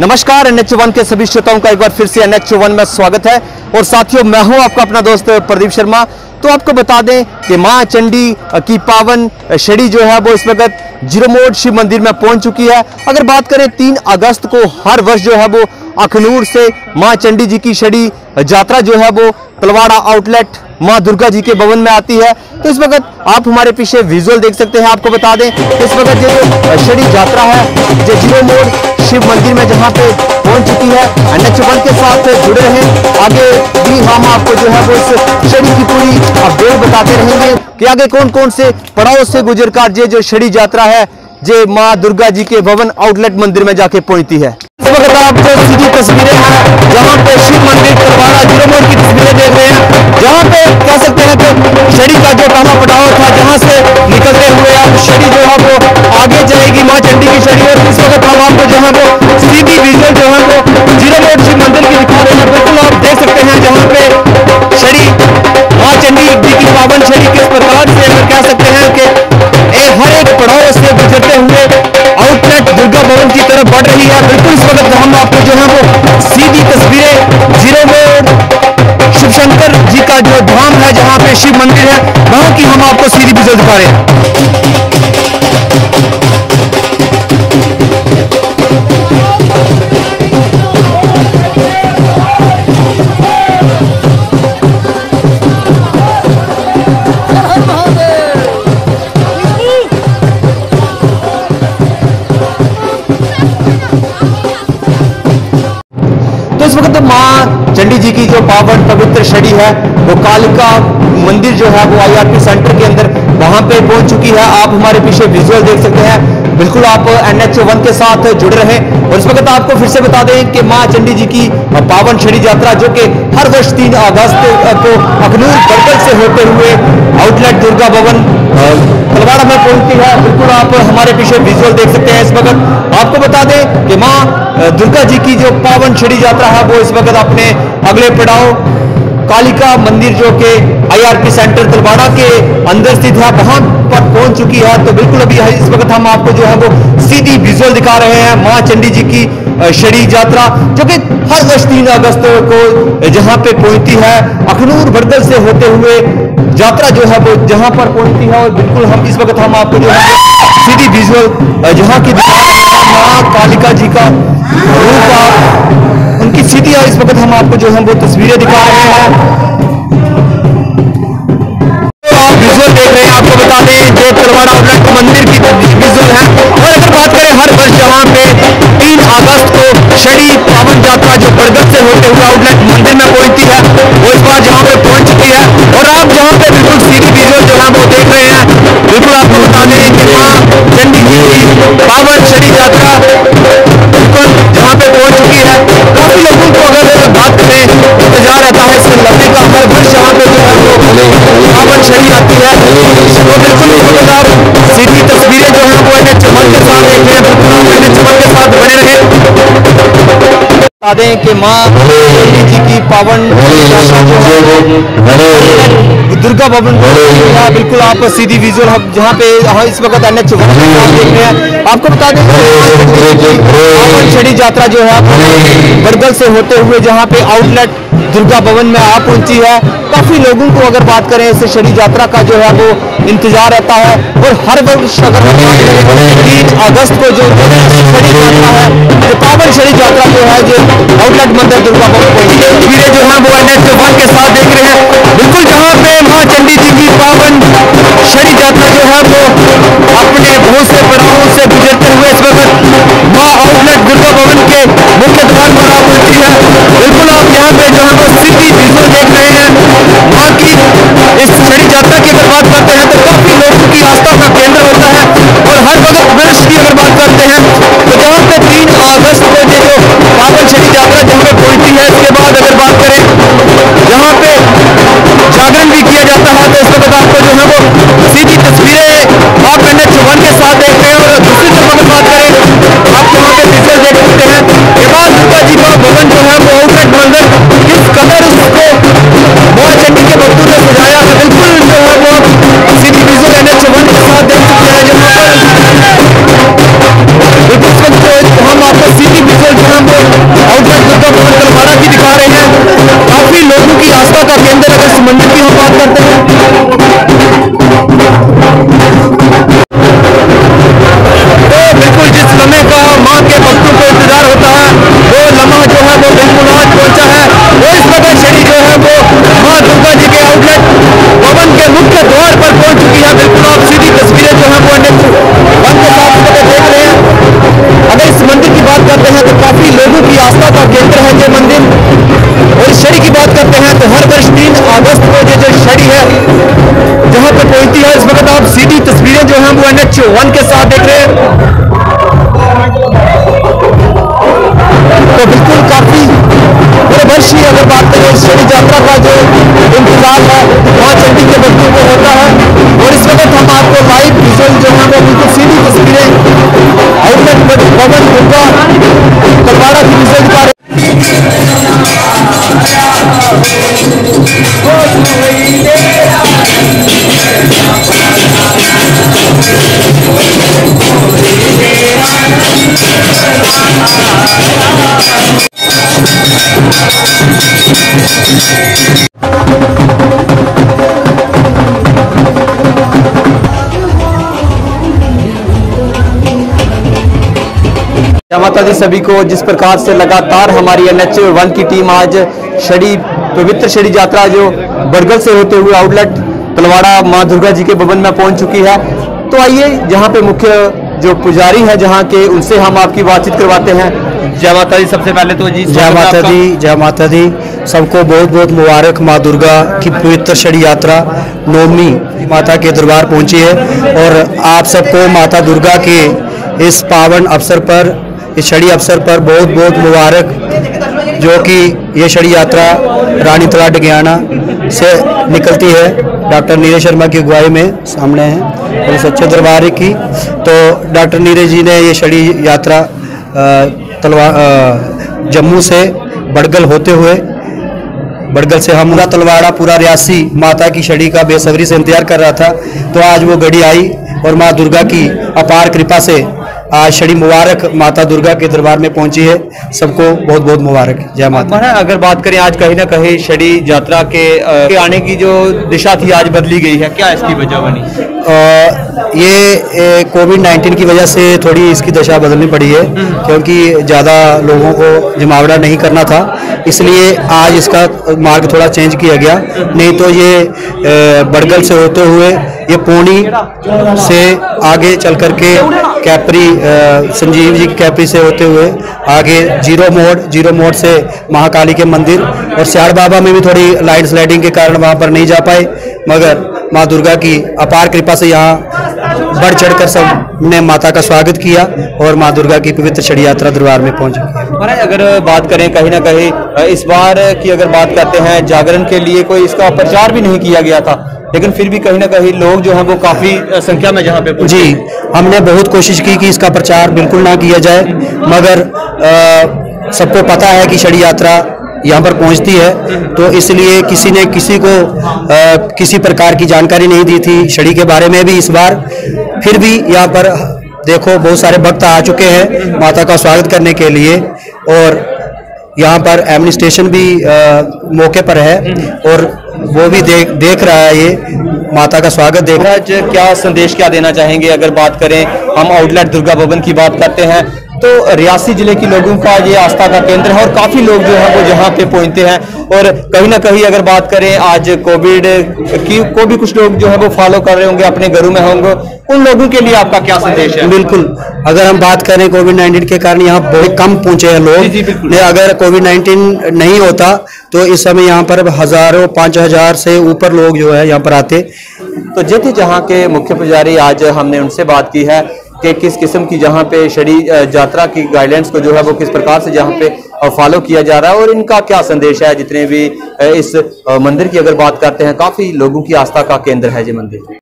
नमस्कार N H one के सभी श्रोताओं का एक बार फिर से एन एच वन में स्वागत है। और साथियों, मैं हूँ आपका अपना दोस्त प्रदीप शर्मा। तो आपको बता दें कि माँ चंडी की पावन शड़ी जो है, वो इस वक्त ज़ीरो मोड शिव मंदिर में पहुँच चुकी है। अगर बात करें तीन अगस्त को, हर वर्ष जो है वो अखनूर से माँ चंडी जी की छड़ी यात्रा जो है वो तलवाड़ा आउटलेट माँ दुर्गा जी के भवन में आती है। तो इस वक्त आप हमारे पीछे विजुअल देख सकते हैं, आपको बता दें, इस वक्त जो छड़ी यात्रा है जो ज़ीरो मोड शिव मंदिर में जहाँ पे पहुँच चुकी है। वन के साथ जुड़े हैं आगे भी हम आपको जो है वो इस छड़ी की पूरी अपडेट बताते रहेंगे कि आगे कौन कौन से पड़ाव से गुजर कर जो छड़ी यात्रा है जे माँ दुर्गा जी के भवन आउटलेट मंदिर में जाके पहुँचती है। इस आप जो सीधी तस्वीरें हैं, जहाँ पे शिव मंदिर तलवाड़ा ज़ीरो मोड़ की तस्वीरें देख रहे हैं, जहाँ पे कह सकते हैं कि शरी का जो टाना पटाव था, जहाँ से निकलते हुए आप शरी जो है वो आगे जाएगी, माँ चंडी की शरीर, और इस वक्त हम आपको जहाँ पे सीधी विजुअल जो तरफ़ बढ़ रही है। बिल्कुल इस वक्त हम आपको जो है वो सीधी तस्वीरें ज़िले में शिवशंकर जी का जो धाम है, जहाँ पे शिव मंदिर है, वहाँ की हम आपको सीधी विजय दिखा रहे हैं। की जो पावन पवित्र छड़ी है, वो कालिका मंदिर जो है, वो आईआरपी सेंटर के अंदर वहाँ पे पहुँच चुकी है। आप हमारे पीछे विजुअल देख सकते हैं। बिल्कुल आप एन एच वन के साथ जुड़े रहे और इस वक्त आपको फिर से बता दें कि माँ चंडी जी की पावन छड़ी यात्रा, जो कि हर वर्ष तीन अगस्त को अखनूर बरगल से होते हुए आउटलेट दुर्गा भवन तलवाड़ा में पहुँचती है। बिल्कुल आप हमारे पीछे विजुअल देख सकते हैं इस वक्त। आपको बता दें कि माँ दुर्गा जी की जो पावन छड़ी यात्रा है, वो इस वक्त अपने अगले पड़ाव, कालिका मंदिर जो कि आईआरपी सेंटर तलवाड़ा के अंदर स्थित है, वहाँ पर पहुँच चुकी है। तो बिल्कुल अभी इस वक्त हम आपको जो है वो सीधी विजुअल दिखा रहे हैं। माँ चंडी जी की शरी यात्रा जो कि हर वर्ष तीन अगस्त को जहाँ पे पहुँचती है, अखनूर बर्दल से होते हुए यात्रा जो है वो जहाँ पर पहुँचती है, और बिल्कुल हम इस वक्त हम आपको जो है, सीधी विजुअल जहाँ की माँ कालिका जी का रूप आप उनकी सीधी इस वक्त हम आपको जो है वो तस्वीरें दिखा रहे हैं। तो देख रहे हैं, आपको बता दें जो आउटलेट मंदिर की विजुअल है, और अगर बात करें हर वर्ष जहाँ पे अगस्त को शरी पावन यात्रा जो बरगद से होते हुए आउटलेट मंदिर में पहुँचती है, वो इस बार जहाँ पे पहुँच चुकी है, और आप जहाँ पे बिल्कुल साथ बने रहे बता दें कि माँ जी की पावन दुर्गा भवन है बिल्कुल आप सीधी विजुअल हम जहाँ पे हाँ इस वक्त एच देख रहे हैं। आपको बता दें कि छड़ी यात्रा जो है बरगल से होते हुए जहाँ पे आउटलेट दुर्गा भवन में आ पहुँची है। काफ़ी लोगों को अगर बात करें इस शरी यात्रा का जो है वो इंतज़ार रहता है। और हर वर्ष अगर तीन अगस्त को जो शरी यात्रा है जो पावन शरी यात्रा जो है जो आउटलेट मंदिर दुर्गा भवन पहुँची शरी यात्रा जो है वो अपने बहुत से पड़ावों से गुजरते हुए इस वक्त माँ आउटलेट दुर्गा भवन के मुख्य द्वार पर आ पहुँची है। बिल्कुल आप यहाँ पे जो है वो सीधी विजुअल देख रहे हैं, माँ की इस शरी यात्रा की अगर बात करते हैं तो काफ़ी लोगों की आस्था का केंद्र होता है और हर वक्त वर्ष की अगर बात करते हैं तो जहाँ पे तीन अगस्त को जो पावन शरी यात्रा जहाँ पे पहुँचती है, इसके बाद City people do not पे पहुँचती है। इस वक्त आप सीधी तस्वीरें जो हैं, वो एन एच वन के साथ देख रहे हैं। तो बिल्कुल काफ़ी वर्ष अगर बात करें शनि यात्रा का जो इंतज़ार है माँ चंडी के भक्तों को होता है। और इस वक्त हम आपको लाइव विजुअल जो है, वो बिल्कुल सीधी तस्वीरें आउटलेट भवन दुर्गा तलवाड़ा की विजुअल माता दी सभी को? जिस प्रकार से लगातार हमारी एन एच वन की टीम आज शड़ी, पवित्र शड़ी यात्रा जो बरगल से होते हुए आउटलेट तलवाड़ा माँ दुर्गा जी के भवन में पहुँच चुकी है। तो आइए, जहाँ पे मुख्य जो पुजारी है जहाँ के उनसे हम आपकी बातचीत करवाते हैं। जय माता दी सबसे पहले तो जी जय माता दी जय माता दी। सबको बहुत बहुत मुबारक माँ दुर्गा की पवित्र शड़ी यात्रा। नवमी माता के दरबार पहुँची है और आप सबको माता दुर्गा के इस पावन अवसर पर इस छड़ी अवसर पर बहुत बहुत मुबारक जो कि ये शड़ी यात्रा रानी तला डगियाना से निकलती है। डॉक्टर नीरज शर्मा की अगुवाई में सामने हैं और सच्चे दरबार की। तो डॉक्टर नीरज जी ने ये शड़ी यात्रा तलवा जम्मू से बड़गल होते हुए, बड़गल से हम पूरा तलवाड़ा, पूरा रियासी माता की छड़ी का बेसब्री से इंतज़ार कर रहा था। तो आज वो घड़ी आई और माँ दुर्गा की अपार कृपा से आज शड़ी मुबारक माता दुर्गा के दरबार में पहुँची है। सबको बहुत बहुत मुबारक। जय माता महाराज अगर बात करें आज कहीं ना कहीं शड़ी यात्रा के आने की जो दिशा थी आज बदली गई है क्या इसकी वजह बनी? अ, ये कोविड 19 की वजह से थोड़ी इसकी दशा बदलनी पड़ी है क्योंकि ज़्यादा लोगों को जमावड़ा नहीं करना था इसलिए आज इसका मार्ग थोड़ा चेंज किया गया। नहीं तो ये बड़गल से होते हुए ये पौनी से आगे चल करके कैपरी संजीव जी की कैपरी से होते हुए आगे ज़ीरो मोड़ ज़ीरो मोड़ से महाकाली के मंदिर और सियाड़ बाबा में भी थोड़ी लाइट स्लाइडिंग के कारण वहाँ पर नहीं जा पाए, मगर माँ दुर्गा की अपार कृपा से यहाँ बढ़ चढ़ कर सबने माता का स्वागत किया और माँ दुर्गा की पवित्र छड़ी यात्रा दरबार में पहुँच महाराज, अगर बात करें कहीं ना कहीं इस बार की अगर बात करते हैं, जागरण के लिए कोई इसका प्रचार भी नहीं किया गया था। लेकिन फिर भी कहीं ना कहीं लोग जो है वो काफ़ी संख्या में जहाँ पे जी हमने बहुत कोशिश की कि इसका प्रचार बिल्कुल ना किया जाए मगर सबको पता है कि छड़ी यात्रा यहाँ पर पहुँचती है तो इसलिए किसी ने किसी को अ, किसी प्रकार की जानकारी नहीं दी थी छड़ी के बारे में भी इस बार। फिर भी यहाँ पर देखो बहुत सारे भक्त आ चुके हैं माता का स्वागत करने के लिए और यहाँ पर एडमिनिस्ट्रेशन भी अ, मौके पर है और वो भी देख देख रहा है ये। माता का स्वागत देख रहा है। क्या संदेश क्या देना चाहेंगे? अगर बात करें, हम आउटलेट दुर्गा भवन की बात करते हैं। तो रियासी ज़िले के लोगों का ये आस्था का केंद्र है और काफ़ी लोग जो है वो यहाँ पे पहुँचते हैं। और कहीं ना कहीं अगर बात करें आज कोविड की को भी कुछ लोग जो है वो फॉलो कर रहे होंगे अपने घरों में होंगे। उन लोगों के लिए आपका क्या संदेश है? बिल्कुल। अगर हम बात करें कोविड 19 के कारण यहाँ बहुत कम पहुँचे हैं लोग। जी, जी, अगर कोविड 19 नहीं होता तो इस समय यहाँ पर हज़ारों पाँच हज़ार से ऊपर लोग जो है यहाँ पर आते। तो जित जहाँ के मुख्य पुजारी आज हमने उनसे बात की है। कि किस किस्म की जहाँ पे शरी यात्रा की गाइडलाइंस को जो है वो किस प्रकार से जहाँ पे फॉलो किया जा रहा है और इनका क्या संदेश है? जितने भी इस मंदिर की अगर बात करते हैं, काफ़ी लोगों की आस्था का केंद्र है ये मंदिर।